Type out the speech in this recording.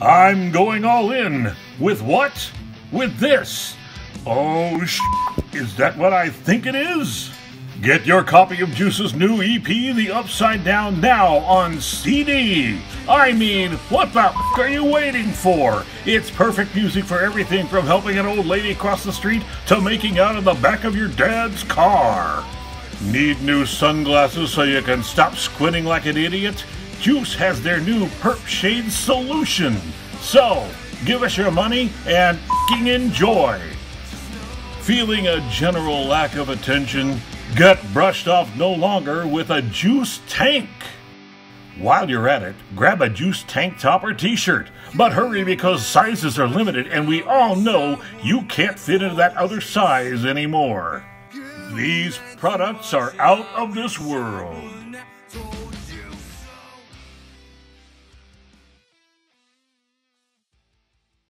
I'm going all in. With what? With this. Oh, sh! Is that what I think it is? Get your copy of Juice's new EP, The Upside Down, now on CD. I mean, what the are you waiting for? It's perfect music for everything from helping an old lady cross the street to making out in the back of your dad's car. Need new sunglasses so you can stop squinting like an idiot? Juice has their new Perp Shade solution. So, give us your money and enjoy. Feeling a general lack of attention? Get brushed off no longer with a Juice Tank. While you're at it, grab a Juice Tank top or t shirt. But hurry because sizes are limited and we all know you can't fit into that other size anymore. These products are out of this world.